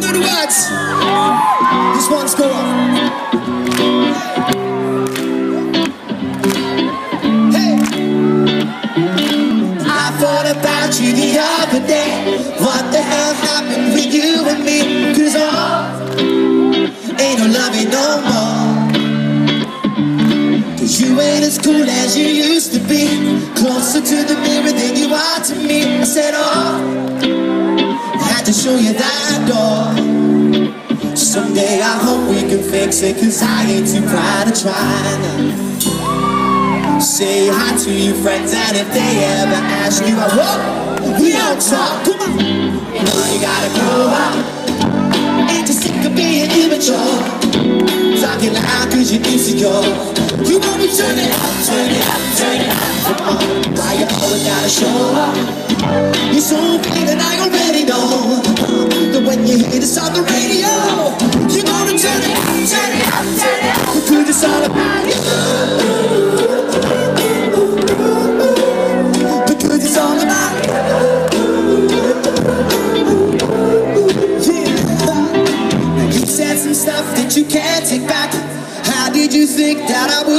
You know the words. This one's go thought about you the other day. What the hell happened with you and me? Cause oh, ain't no loving no more. Cause you ain't as cool as you used to be. Closer to the mirror than you are to me. I said, oh, Had to show you that door. Someday I hope we can fix it, cause I ain't too proud to try. Say hi to your friends, and if they ever ask you, I won't. We don't talk, come on. You you gotta grow up. Ain't you sick of being immature? Talking loud cause you're insecure. You want me turn it up, turn it up, turn it up. Why you always gotta show up? You're so big and I already that when you hear this on the radio, you're gonna turn it up, turn it up, turn it up. Because it's all about you. Because it's all about. You said some stuff that you can't take back. How did you think that I would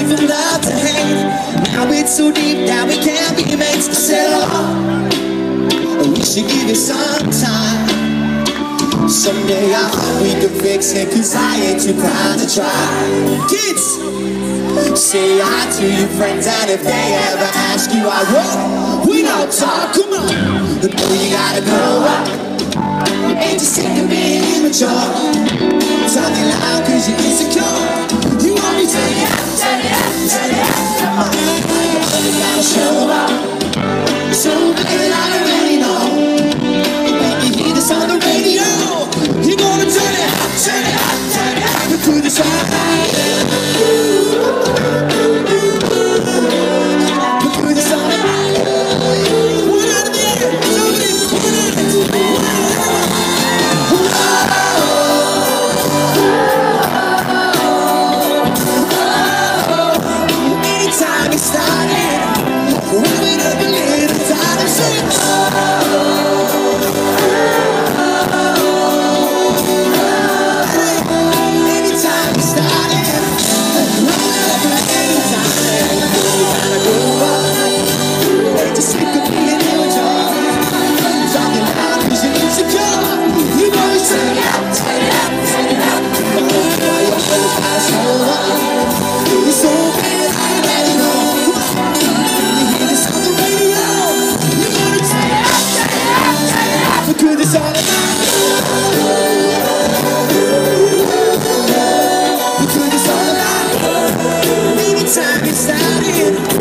from love to hate? Now it's so deep that we can't be mates. Said, oh, we should give it some time. Someday I hope we can fix it, cause I ain't too proud to try. Kids, say hi to your friends, and if they ever ask you, I will. We don't talk, come on. But you gotta grow up. Ain't you sick of being immature? Because it's all